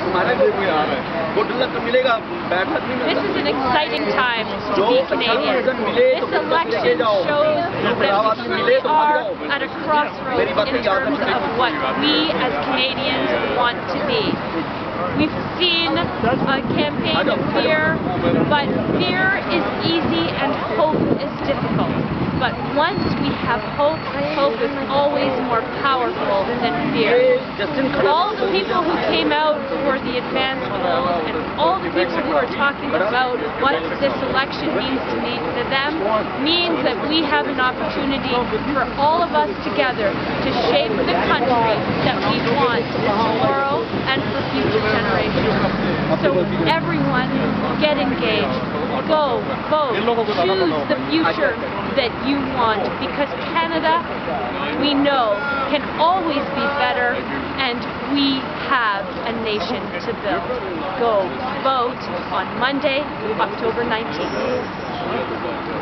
हमारा good luck मिलेगा bad luck नहीं This is an exciting time to जो be अच्छा Canadian. रिजल्ट मिले This तो फिर बस लेके election जाओ shows जो खराब that आदमी we मिले really तो भाग are जाओ at a crossroads मेरी बातें in याद terms रखना। of what we as Canadians want to be. We've seen a campaign of fear, but fear is easy have hope. Hope is always more powerful than fear. All the people who came out for the advance bill and all the people who are talking about what this election means to, me, to them means that we have an opportunity for all of us together to shape the country that we want tomorrow and for future generations. So everyone, get engaged. Go, vote, choose the future that you want because Canada, we know, can always be better and we have a nation to build. Go vote on Monday, October 19th.